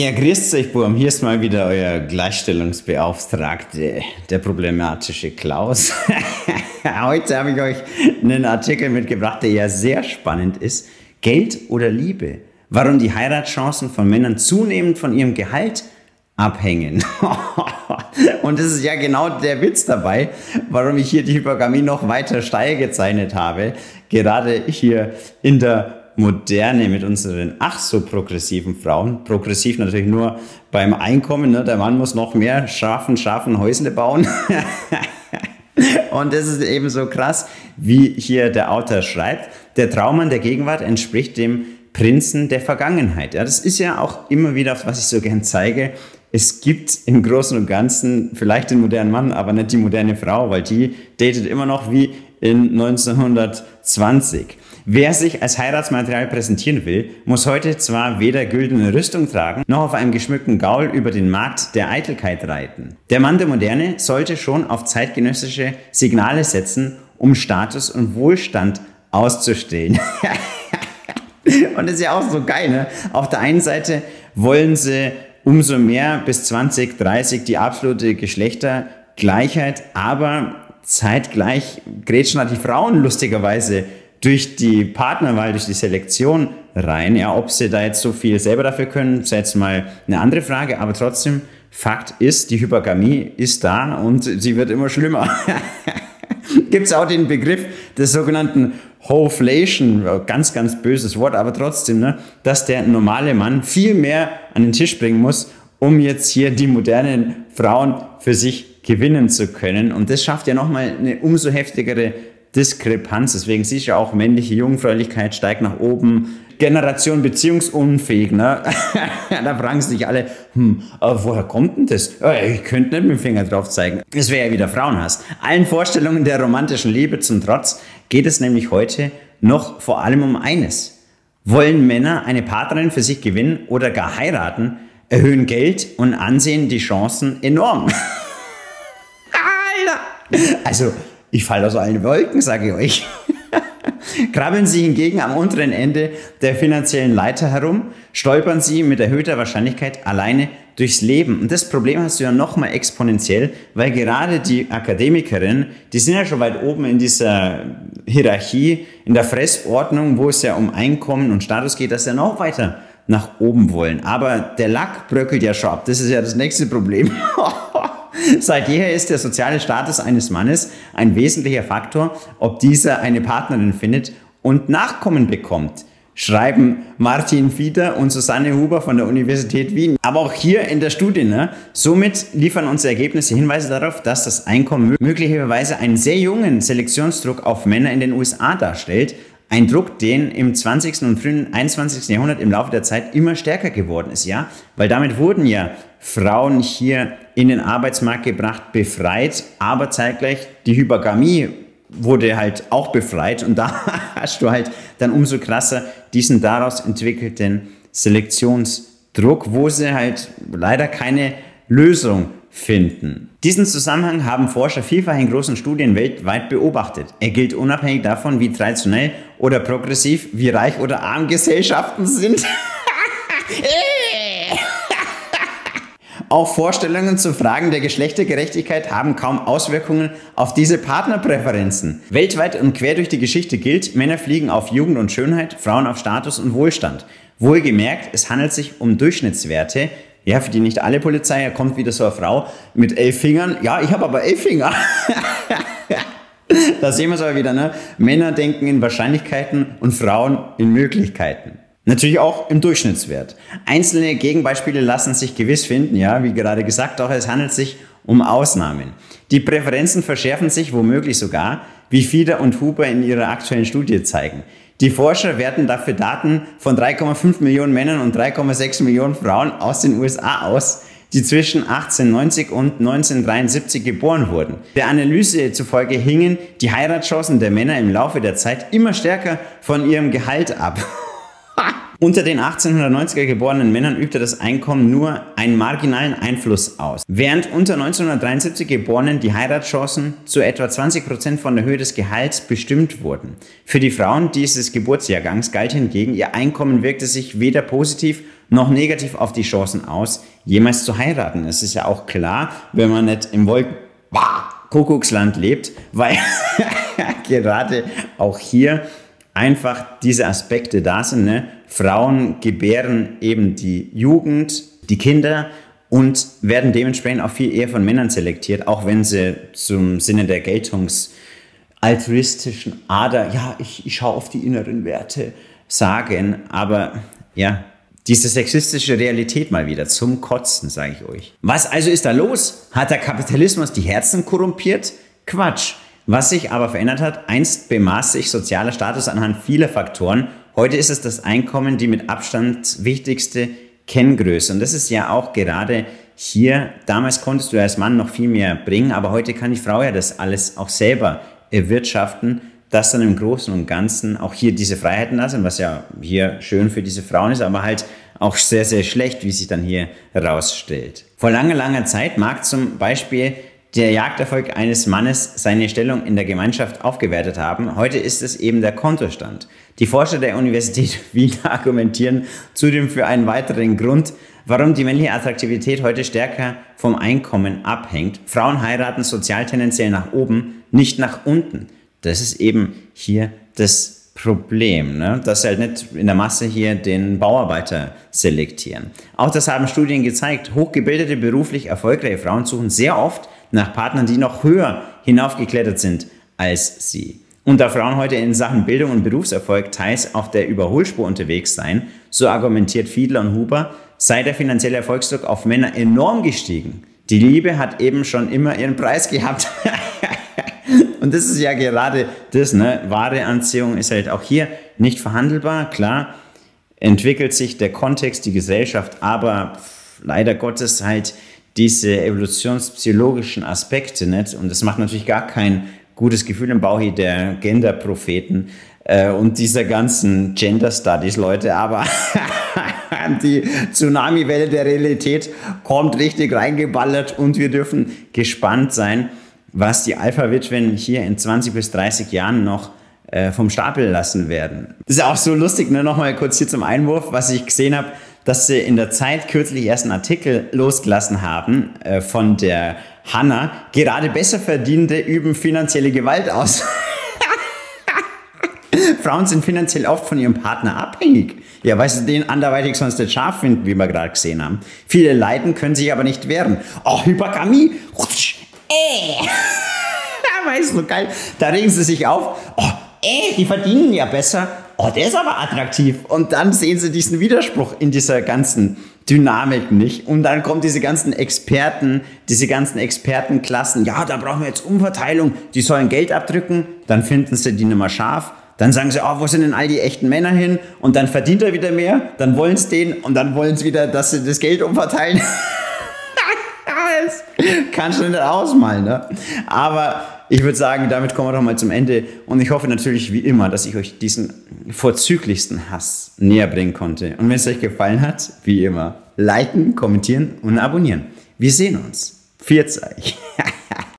Ja, grüßt euch, Burm. Hier ist mal wieder euer Gleichstellungsbeauftragte, der problematische Klaus. Heute habe ich euch einen Artikel mitgebracht, der ja sehr spannend ist. Geld oder Liebe? Warum die Heiratschancen von Männern zunehmend von ihrem Gehalt abhängen. Und das ist ja genau der Witz dabei, warum ich hier die Hypergamie noch weiter steil gezeichnet habe. Gerade hier in der Moderne mit unseren ach so progressiven Frauen. Progressiv natürlich nur beim Einkommen. Ne? Der Mann muss noch mehr scharfen, scharfen Häusle bauen. Und das ist eben so krass, wie hier der Autor schreibt. Der Traummann der Gegenwart entspricht dem Prinzen der Vergangenheit. Ja, das ist ja auch immer wieder, was ich so gern zeige. Es gibt im Großen und Ganzen vielleicht den modernen Mann, aber nicht die moderne Frau, weil die datet immer noch wie in 1920. Wer sich als Heiratsmaterial präsentieren will, muss heute zwar weder güldene Rüstung tragen, noch auf einem geschmückten Gaul über den Markt der Eitelkeit reiten. Der Mann der Moderne sollte schon auf zeitgenössische Signale setzen, um Status und Wohlstand auszustehen. und das ist ja auch so geil, ne? Auf der einen Seite wollen sie umso mehr bis 2030 die absolute Geschlechtergleichheit, aber zeitgleich grätschen halt die Frauen lustigerweise durch die Partnerwahl, durch die Selektion rein. Ja, ob sie da jetzt so viel selber dafür können, ist jetzt mal eine andere Frage, aber trotzdem, Fakt ist, die Hypergamie ist da und sie wird immer schlimmer. Gibt es auch den Begriff des sogenannten Hoflation, ganz, ganz böses Wort, aber trotzdem, ne, dass der normale Mann viel mehr an den Tisch bringen muss, um jetzt hier die modernen Frauen für sich gewinnen zu können. Und das schafft ja nochmal eine umso heftigere Diskrepanz. Deswegen ja auch, männliche Jungfräulichkeit steigt nach oben. Generation beziehungsunfähig, ne? da fragen sich alle, hm, woher kommt denn das? Ich könnte nicht mit dem Finger drauf zeigen. Das wäre ja wieder Frauenhass. Allen Vorstellungen der romantischen Liebe zum Trotz geht es nämlich heute noch vor allem um eines. Wollen Männer eine Partnerin für sich gewinnen oder gar heiraten, erhöhen Geld und Ansehen die Chancen enorm. Alter! Also, ich falle aus allen Wolken, sage ich euch. Krabbeln Sie hingegen am unteren Ende der finanziellen Leiter herum, stolpern Sie mit erhöhter Wahrscheinlichkeit alleine durchs Leben. Und das Problem hast du ja nochmal exponentiell, weil gerade die Akademikerinnen, die sind ja schon weit oben in dieser Hierarchie, in der Fressordnung, wo es ja um Einkommen und Status geht, dass sie ja noch weiter nach oben wollen. Aber der Lack bröckelt ja schon ab. Das ist ja das nächste Problem. Seit jeher ist der soziale Status eines Mannes ein wesentlicher Faktor, ob dieser eine Partnerin findet und Nachkommen bekommt schreiben Martin Fieder und Susanne Huber von der Universität Wien. Aber auch hier in der Studie, ne? somit liefern unsere Ergebnisse Hinweise darauf, dass das Einkommen möglicherweise einen sehr jungen Selektionsdruck auf Männer in den USA darstellt. Ein Druck, den im 20. und frühen 21. Jahrhundert im Laufe der Zeit immer stärker geworden ist, ja? Weil damit wurden ja Frauen hier in den Arbeitsmarkt gebracht, befreit, aber zeitgleich die Hypergamie wurde halt auch befreit und da hast du halt dann umso krasser diesen daraus entwickelten Selektionsdruck, wo sie halt leider keine Lösung finden. Diesen Zusammenhang haben Forscher vielfach in großen Studien weltweit beobachtet. Er gilt unabhängig davon, wie traditionell oder progressiv, wie reich oder arm Gesellschaften sind. Auch Vorstellungen zu Fragen der Geschlechtergerechtigkeit haben kaum Auswirkungen auf diese Partnerpräferenzen. Weltweit und quer durch die Geschichte gilt, Männer fliegen auf Jugend und Schönheit, Frauen auf Status und Wohlstand. Wohlgemerkt, es handelt sich um Durchschnittswerte, ja, für die nicht alle Polizei, da kommt wieder so eine Frau mit elf Fingern. Ja, ich habe aber elf Finger. da sehen wir es aber wieder, ne? Männer denken in Wahrscheinlichkeiten und Frauen in Möglichkeiten. Natürlich auch im Durchschnittswert. Einzelne Gegenbeispiele lassen sich gewiss finden, ja, wie gerade gesagt, doch es handelt sich um Ausnahmen. Die Präferenzen verschärfen sich womöglich sogar, wie Fieder und Huber in ihrer aktuellen Studie zeigen. Die Forscher werten dafür Daten von 3,5 Millionen Männern und 3,6 Millionen Frauen aus den USA aus, die zwischen 1890 und 1973 geboren wurden. Der Analyse zufolge hingen die Heiratschancen der Männer im Laufe der Zeit immer stärker von ihrem Gehalt ab. Unter den 1890er geborenen Männern übte das Einkommen nur einen marginalen Einfluss aus. Während unter 1973 geborenen die Heiratschancen zu etwa 20 Prozent von der Höhe des Gehalts bestimmt wurden. Für die Frauen dieses Geburtsjahrgangs galt hingegen, ihr Einkommen wirkte sich weder positiv noch negativ auf die Chancen aus, jemals zu heiraten. Es ist ja auch klar, wenn man nicht im Wolken Kuckucksland lebt, weil gerade auch hier einfach diese Aspekte da sind. Ne? Frauen gebären eben die Jugend, die Kinder und werden dementsprechend auch viel eher von Männern selektiert, auch wenn sie zum Sinne der geltungsaltruistischen Ader, ja, ich, ich schaue auf die inneren Werte, sagen. Aber ja, diese sexistische Realität mal wieder zum Kotzen, sage ich euch. Was also ist da los? Hat der Kapitalismus die Herzen korrumpiert? Quatsch. Was sich aber verändert hat, einst bemaß sich sozialer Status anhand vieler Faktoren. Heute ist es das Einkommen die mit Abstand wichtigste Kenngröße. Und das ist ja auch gerade hier, damals konntest du als Mann noch viel mehr bringen, aber heute kann die Frau ja das alles auch selber erwirtschaften dass dann im Großen und Ganzen auch hier diese Freiheiten da sind, was ja hier schön für diese Frauen ist, aber halt auch sehr, sehr schlecht, wie sich dann hier herausstellt. Vor langer, langer Zeit mag zum Beispiel der Jagderfolg eines Mannes seine Stellung in der Gemeinschaft aufgewertet haben. Heute ist es eben der Kontostand. Die Forscher der Universität Wien argumentieren zudem für einen weiteren Grund, warum die männliche Attraktivität heute stärker vom Einkommen abhängt. Frauen heiraten sozial tendenziell nach oben, nicht nach unten. Das ist eben hier das Problem, ne? dass sie halt nicht in der Masse hier den Bauarbeiter selektieren. Auch das haben Studien gezeigt. Hochgebildete, beruflich erfolgreiche Frauen suchen sehr oft nach Partnern, die noch höher hinaufgeklettert sind als sie. Und da Frauen heute in Sachen Bildung und Berufserfolg teils auf der Überholspur unterwegs seien, so argumentiert Fiedler und Huber, sei der finanzielle Erfolgsdruck auf Männer enorm gestiegen. Die Liebe hat eben schon immer ihren Preis gehabt. Und das ist ja gerade das, ne? Wahre Anziehung ist halt auch hier nicht verhandelbar. Klar, entwickelt sich der Kontext, die Gesellschaft, aber leider Gottes halt diese evolutionspsychologischen Aspekte nicht. Und das macht natürlich gar kein gutes Gefühl im Bauch der Gender-Propheten äh, und dieser ganzen Gender Studies Leute, aber die Tsunami-Welle der Realität kommt richtig reingeballert und wir dürfen gespannt sein, was die Alpha-Witwen hier in 20 bis 30 Jahren noch äh, vom Stapel lassen werden. Das ist auch so lustig, ne? nochmal kurz hier zum Einwurf, was ich gesehen habe, dass sie in der Zeit kürzlich erst einen Artikel losgelassen haben äh, von der Hanna. Gerade besser Verdienende üben finanzielle Gewalt aus. Frauen sind finanziell oft von ihrem Partner abhängig. Ja, weil sie den anderweitig sonst nicht scharf finden, wie wir gerade gesehen haben. Viele leiden, können sich aber nicht wehren. Oh, Hypergamie. Rutsch äh. Ist so geil. Da regen sie sich auf. Oh, äh, die verdienen ja besser. Oh, der ist aber attraktiv. Und dann sehen sie diesen Widerspruch in dieser ganzen Dynamik nicht. Und dann kommen diese ganzen Experten, diese ganzen Expertenklassen. Ja, da brauchen wir jetzt Umverteilung. Die sollen Geld abdrücken. Dann finden sie die mehr scharf. Dann sagen sie, oh, wo sind denn all die echten Männer hin? Und dann verdient er wieder mehr. Dann wollen sie den. Und dann wollen sie wieder, dass sie das Geld umverteilen. das kannst du nicht ausmalen. Ne? Aber ich würde sagen, damit kommen wir doch mal zum Ende. Und ich hoffe natürlich wie immer, dass ich euch diesen vorzüglichsten Hass näher bringen konnte. Und wenn es euch gefallen hat, wie immer, liken, kommentieren und abonnieren. Wir sehen uns. Vierzeig.